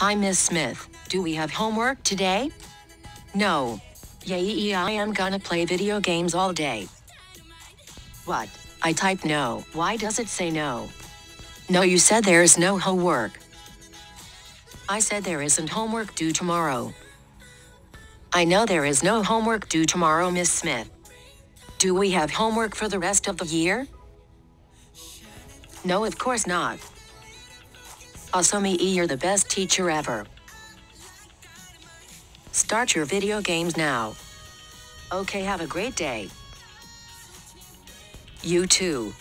Hi, Miss Smith. Do we have homework today? No. Yeah, yeah, I am gonna play video games all day. What? I typed no. Why does it say no? No, you said there is no homework. I said there isn't homework due tomorrow. I know there is no homework due tomorrow, Miss Smith. Do we have homework for the rest of the year? No, of course not. Asami E, you're the best teacher ever. Start your video games now. Okay, have a great day. You too.